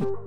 you.